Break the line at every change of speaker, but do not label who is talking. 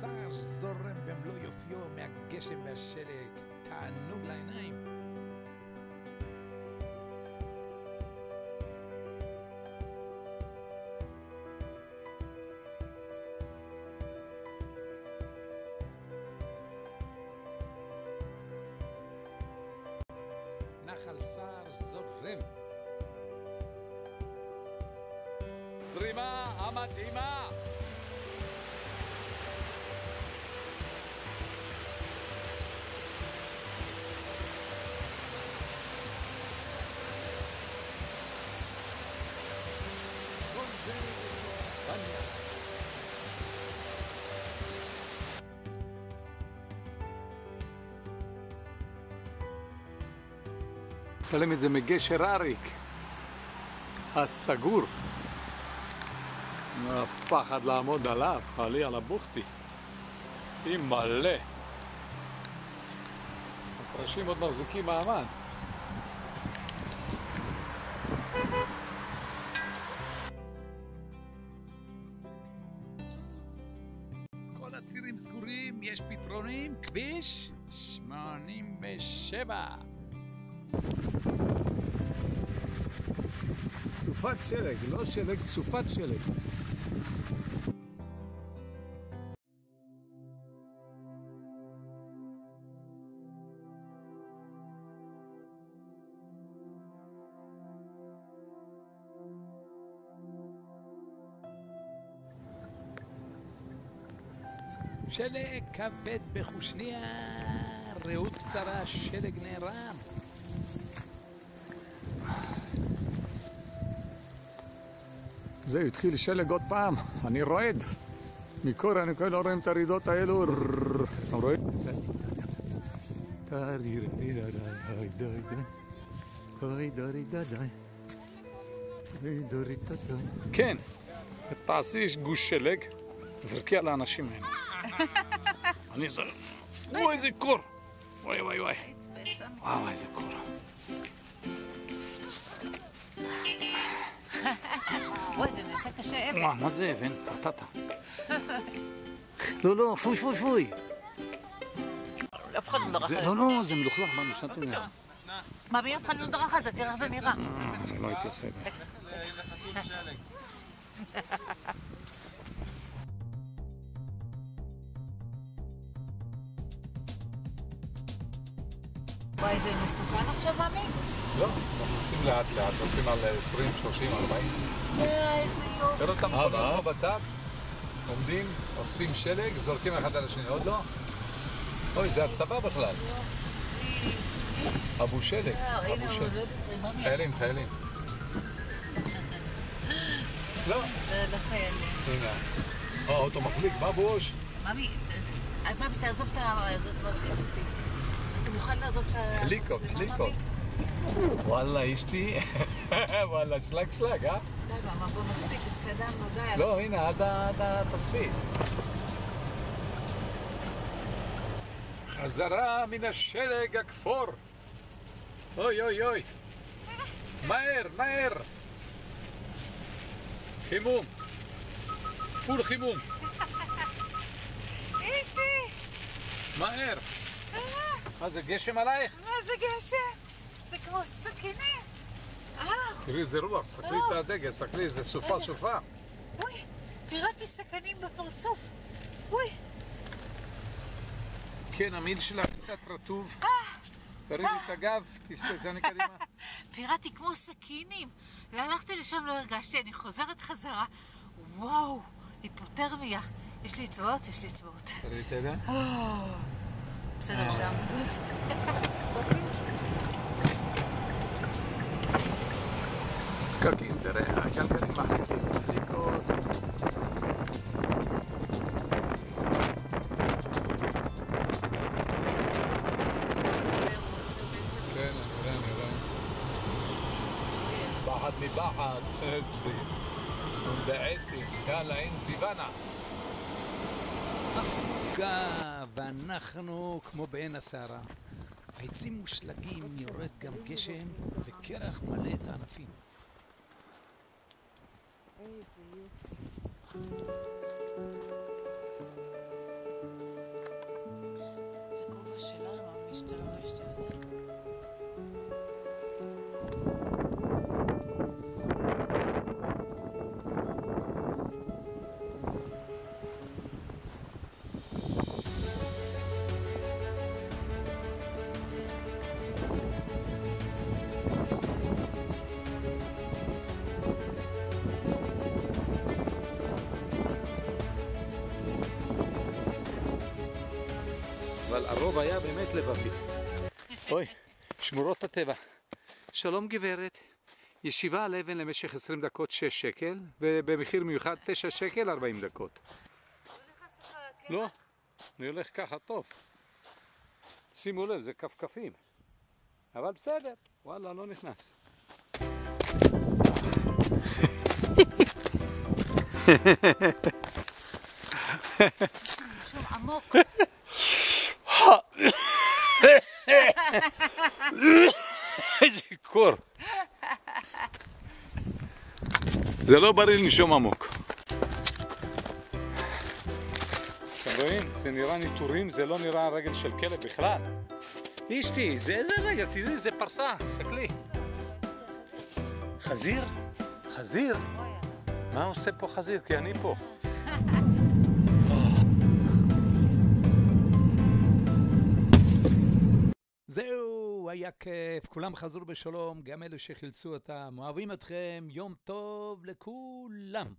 שר זורם במלוא יופיו מהגשם והשלג, תענוג לעיניים. נחל שר זורם. זרימה המדהימה! צלם את זה מגשר אריק הסגור. הפחד לעמוד עליו, חלי על הבוכטי. היא מלא. הפרשים עוד מחזיקים מעמד. כל הצירים סגורים, יש פתרונים, כביש 87. סופת שלג, לא שלג, סופת שלג. שלג כבד בחושניה, רעות קצרה, שלג נערם. זהו, התחיל שלג עוד פעם, אני רועד. מקור אני כבר לא רואים את הרעידות האלו. רואה? כן, תעשי גוש שלג, זרקי על האנשים האלה. אני זר... וואי, איזה קור! וואי וואי וואי. וואי, איזה קור.
וואי, זה נעשה קשה אבן.
מה, מה זה אבן? פטטה. לא, לא, פוי, פוי, פוי.
אף אחד לא דרך
זה-
על
לא, לא, זה מלוכלך, מה נשארתי את זה?
ממי אף אחד לא דרך על זה, תראה איך זה נראה.
אני לא הייתי עושה את זה.
וואי, זה מסוכן עכשיו, ממי?
לא, אנחנו עושים לאט לאט, עושים על 20, 30, 40.
אה, איזה יופי.
תראה אותם מכונות פה בצד, עומדים, אוספים שלג, זורקים אחד על השני, עוד לא? אוי, זה הצבא בכלל. אבו שלג,
אה,
אבו שלג.
לא
חיילים, חיילים. לא,
זה לא חיילים.
הנה. אה, האוטו מחליק, מה בוש?
ממי, ת- ממי, תעזוב את ה... זה מלחיץ אותי. אתה מוכן לעזוב את ה...
קליקו, קליקו. וואלה, אשתי, וואלה, שלג שלג, אה?
די, מאמה, בוא מספיק, התקדמנו, די.
לא, הנה, עד התצפית.
חזרה מן השלג הכפור. אוי אוי אוי. מהר, מהר. חימום. פול חימום.
אישי,
מהר. מה זה, גשם עלייך?
מה זה גשם? זה כמו סכינים. אה,
תראי איזה רוח, סתכלי את הדגל, סתכלי, זה סופה סופה.
אוי, פירטתי סכנים בפרצוף. אוי,
כן, המיל שלה קצת רטוב. תרימי את הגב, תסתכלי קדימה.
פירטתי כמו סכינים. לא הלכתי לשם, לא הרגשתי, אני חוזרת חזרה. וואו, היפותרמיה. יש לי אצבעות? יש לי אצבעות.
תראי את הידיים.
בסדר, שעמודות.
פקקים, תראה, הגלגלים מחליקים, מחליקות.
כן, נראה, נראה. פחד מפחד, איזה... בעצם, יאללה, אין זיוונה.
גה, ואנחנו כמו בעין הסערה. העצים מושלגים, יורד גם גשם, וקרח מלא את הענפים.
איזה יופי. זה כובע שלו עם המשתלבש,
אבל הרוב היה באמת לבבי.
אוי, שמורות הטבע. שלום גברת. ישיבה על אבן למשך 20 דקות 6 שקל, ובמחיר מיוחד 9 שקל 40 דקות. לא, אני הולך ככה טוב. שימו לב, זה כפכפים. אבל בסדר, וואלה, לא נכנס.
נשום עמוק.
קור. זה לא בריא לנשום עמוק. אתם רואים? זה נראה ניטורים, זה לא נראה רגל של כלב בכלל. אשתי, זה איזה רגל, תראי, זה פרסה, תסתכלי. חזיר? חזיר? מה עושה פה חזיר? כי אני פה. היה כיף, כולם חזרו בשלום, גם אלו שחילצו אותם. אוהבים אתכם, יום טוב לכולם.